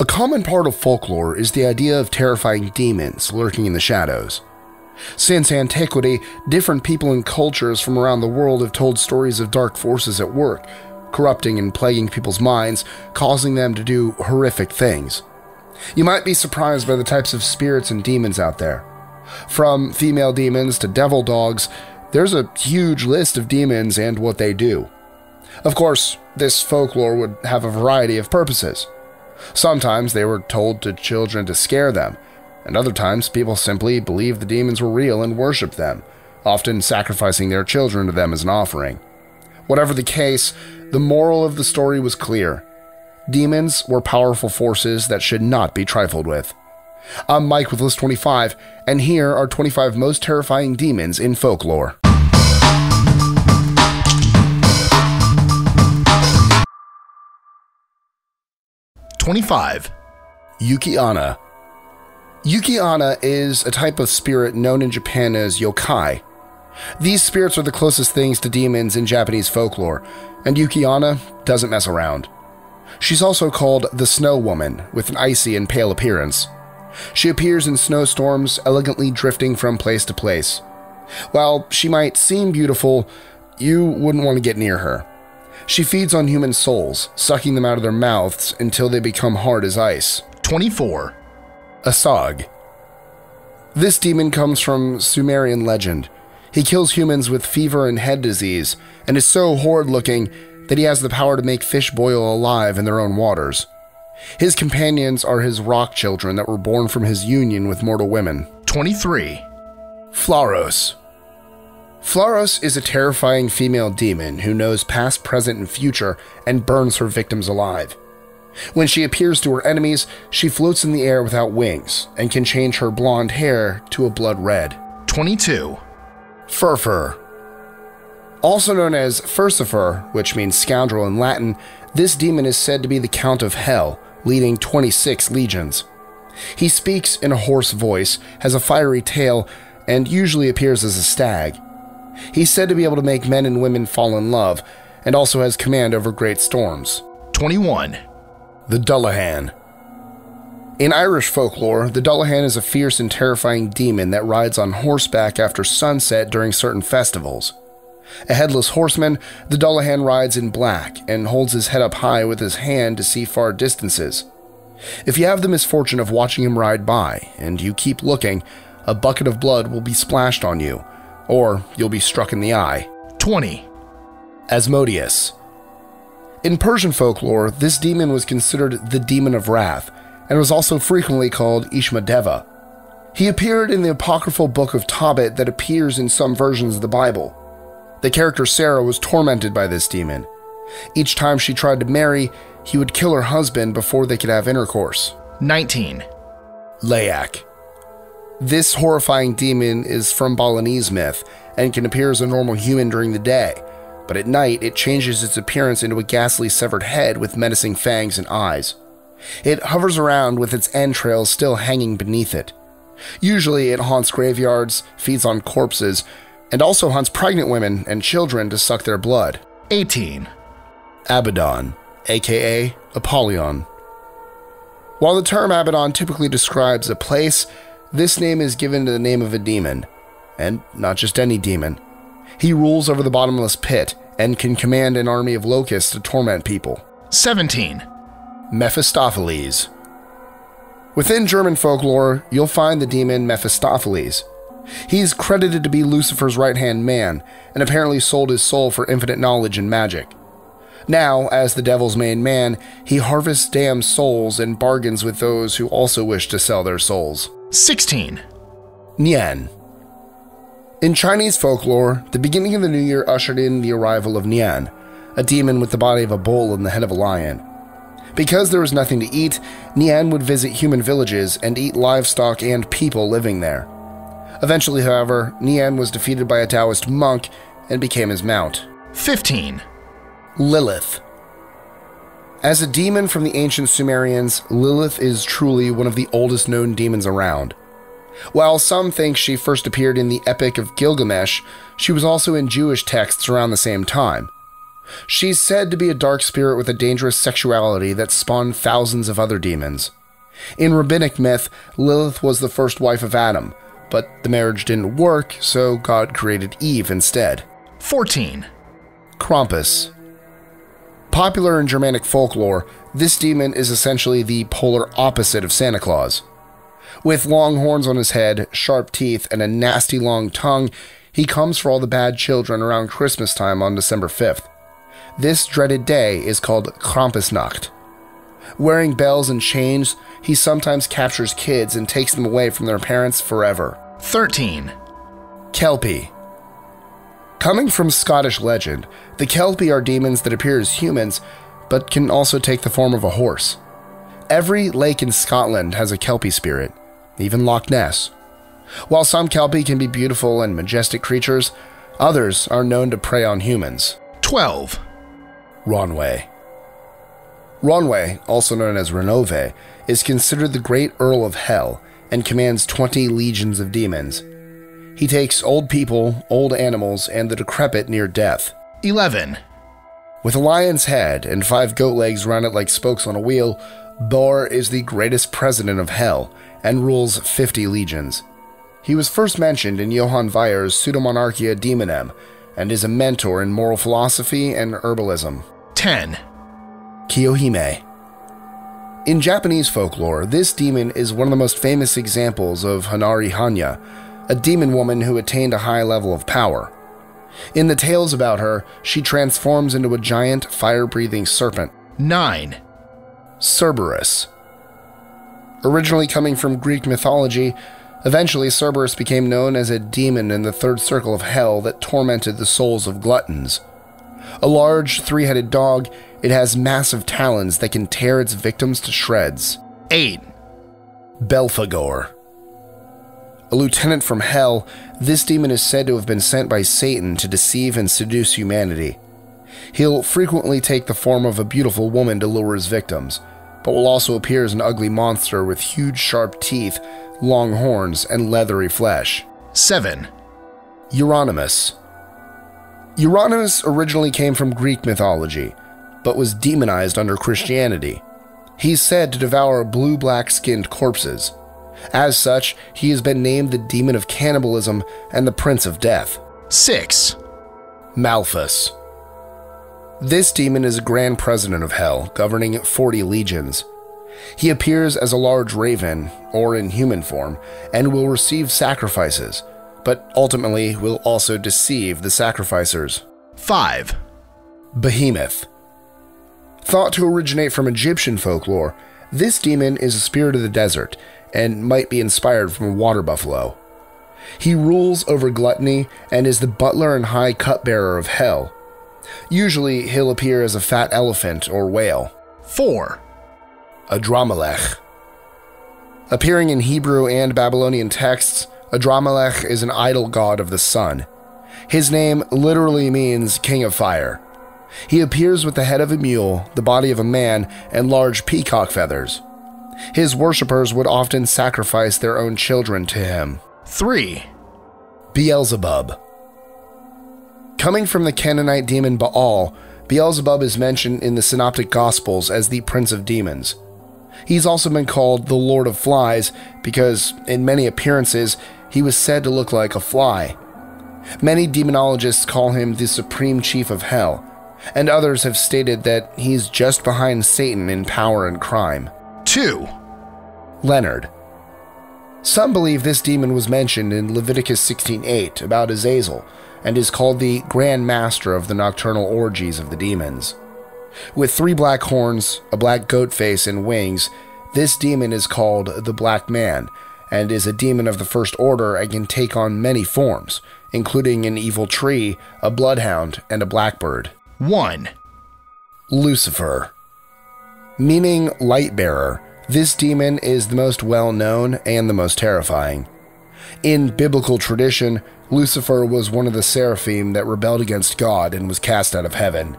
A common part of folklore is the idea of terrifying demons lurking in the shadows. Since antiquity, different people and cultures from around the world have told stories of dark forces at work, corrupting and plaguing people's minds, causing them to do horrific things. You might be surprised by the types of spirits and demons out there. From female demons to devil dogs, there's a huge list of demons and what they do. Of course, this folklore would have a variety of purposes. Sometimes they were told to children to scare them, and other times people simply believed the demons were real and worshipped them, often sacrificing their children to them as an offering. Whatever the case, the moral of the story was clear. Demons were powerful forces that should not be trifled with. I'm Mike with List 25, and here are 25 most terrifying demons in folklore. Twenty-five. Yuki-onna. Yuki-onna is a type of spirit known in Japan as yokai. These spirits are the closest things to demons in Japanese folklore, and Yuki-onna doesn't mess around. She's also called the Snow Woman, with an icy and pale appearance. She appears in snowstorms, elegantly drifting from place to place. While she might seem beautiful, you wouldn't want to get near her. She feeds on human souls, sucking them out of their mouths until they become hard as ice. Twenty-four. Asag. This demon comes from Sumerian legend. He kills humans with fever and head disease, and is so horrid looking that he has the power to make fish boil alive in their own waters. His companions are his rock children that were born from his union with mortal women. Twenty-three. Flauros. Flauros is a terrifying female demon who knows past, present, and future and burns her victims alive. When she appears to her enemies, she floats in the air without wings and can change her blonde hair to a blood red. Twenty-two. Furfur. Also known as Furcifer, which means scoundrel in Latin, this demon is said to be the Count of Hell, leading 26 legions. He speaks in a hoarse voice, has a fiery tail, and usually appears as a stag. He's said to be able to make men and women fall in love, and also has command over great storms. Twenty-one. The Dullahan. In Irish folklore, the Dullahan is a fierce and terrifying demon that rides on horseback after sunset during certain festivals. A headless horseman, the Dullahan rides in black and holds his head up high with his hand to see far distances. If you have the misfortune of watching him ride by and you keep looking, a bucket of blood will be splashed on you, or you'll be struck in the eye. Twenty. Asmodeus. In Persian folklore, this demon was considered the demon of wrath and was also frequently called Ishmadeva. He appeared in the apocryphal book of Tobit that appears in some versions of the Bible. The character Sarah was tormented by this demon. Each time she tried to marry, he would kill her husband before they could have intercourse. Nineteen. Leyak. This horrifying demon is from Balinese myth and can appear as a normal human during the day, but at night it changes its appearance into a ghastly severed head with menacing fangs and eyes. It hovers around with its entrails still hanging beneath it. Usually it haunts graveyards, feeds on corpses, and also hunts pregnant women and children to suck their blood. Eighteen. Abaddon, aka Apollyon. While the term Abaddon typically describes a place, this name is given to the name of a demon, and not just any demon. He rules over the bottomless pit and can command an army of locusts to torment people. Seventeen. Mephistopheles. Within German folklore, you'll find the demon Mephistopheles. He's credited to be Lucifer's right hand man, and apparently sold his soul for infinite knowledge and magic. Now, as the devil's main man, he harvests damned souls and bargains with those who also wish to sell their souls. Sixteen. Nian. In Chinese folklore, the beginning of the new year ushered in the arrival of Nian, a demon with the body of a bull and the head of a lion. Because there was nothing to eat, Nian would visit human villages and eat livestock and people living there. Eventually, however, Nian was defeated by a Taoist monk and became his mount. Fifteen. Lilith. As a demon from the ancient Sumerians, Lilith is truly one of the oldest known demons around. While some think she first appeared in the Epic of Gilgamesh, she was also in Jewish texts around the same time. She's said to be a dark spirit with a dangerous sexuality that spawned thousands of other demons. In rabbinic myth, Lilith was the first wife of Adam, but the marriage didn't work, so God created Eve instead. 14, Krampus. Popular in Germanic folklore, this demon is essentially the polar opposite of Santa Claus. With long horns on his head, sharp teeth, and a nasty long tongue, he comes for all the bad children around Christmas time on December 5th. This dreaded day is called Krampusnacht. Wearing bells and chains, he sometimes captures kids and takes them away from their parents forever. 13, Kelpie. Coming from Scottish legend, the Kelpie are demons that appear as humans, but can also take the form of a horse. Every lake in Scotland has a Kelpie spirit, even Loch Ness. While some Kelpie can be beautiful and majestic creatures, others are known to prey on humans. 12, Ronwe. Ronwe, also known as Ronove, is considered the great Earl of Hell and commands 20 legions of demons. He takes old people, old animals, and the decrepit near death. 11, With a lion's head and five goat legs round it like spokes on a wheel, Buer is the greatest president of Hell and rules 50 legions. He was first mentioned in Johann Weier's Pseudomonarchia Daemonum and is a mentor in moral philosophy and herbalism. 10, Kiyohime. In Japanese folklore, this demon is one of the most famous examples of Hanari Hanya, a demon woman who attained a high level of power. In the tales about her, she transforms into a giant fire breathing serpent, 9, Cerberus. Originally coming from Greek mythology, eventually Cerberus became known as a demon in the third circle of hell that tormented the souls of gluttons. A large, three headed dog, it has massive talons that can tear its victims to shreds. 8, Belphegor. A lieutenant from hell, this demon is said to have been sent by Satan to deceive and seduce humanity. He'll frequently take the form of a beautiful woman to lure his victims, but will also appear as an ugly monster with huge sharp teeth, long horns, and leathery flesh. 7, Euronymus. Euronymus originally came from Greek mythology, but was demonized under Christianity. He's said to devour blue black skinned corpses. As such, he has been named the demon of cannibalism and the prince of death. 6, Malphas. This demon is a grand president of hell, governing 40 legions. He appears as a large raven, or in human form, and will receive sacrifices, but ultimately will also deceive the sacrificers. 5, Behemoth. Thought to originate from Egyptian folklore, this demon is a spirit of the desert and might be inspired from a water buffalo. He rules over gluttony and is the butler and high cupbearer of hell. Usually, he'll appear as a fat elephant or whale, 4, Adramelech. Appearing in Hebrew and Babylonian texts, Adramelech is an idol god of the sun. His name literally means king of fire. He appears with the head of a mule, the body of a man, and large peacock feathers. His worshippers would often sacrifice their own children to him. 3, Beelzebub. Coming from the Canaanite demon Baal, Beelzebub is mentioned in the Synoptic Gospels as the Prince of Demons. He's also been called the Lord of Flies because, in many appearances, he was said to look like a fly. Many demonologists call him the Supreme Chief of Hell, and others have stated that he's just behind Satan in power and crime. 2, Leonard. Some believe this demon was mentioned in Leviticus 16:8 about Azazel and is called the Grand Master of the nocturnal orgies of the demons. With three black horns, a black goat face, and wings, this demon is called the Black Man and is a demon of the first order and can take on many forms, including an evil tree, a bloodhound, and a blackbird. 1, Lucifer. Meaning light bearer, this demon is the most well known and the most terrifying. In biblical tradition, Lucifer was one of the seraphim that rebelled against God and was cast out of heaven.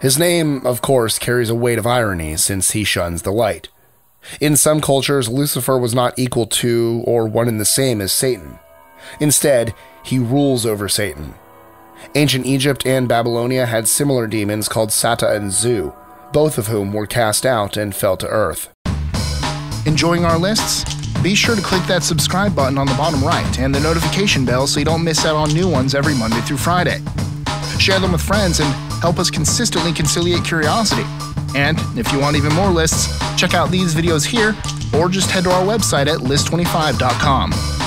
His name, of course, carries a weight of irony since he shuns the light. In some cultures, Lucifer was not equal to or one and the same as Satan. Instead, he rules over Satan. Ancient Egypt and Babylonia had similar demons called Sata and Zu, both of whom were cast out and fell to earth. Enjoying our lists? Be sure to click that subscribe button on the bottom right and the notification bell so you don't miss out on new ones every Monday through Friday. Share them with friends and help us consistently conciliate curiosity. And if you want even more lists, check out these videos here or just head to our website at list25.com.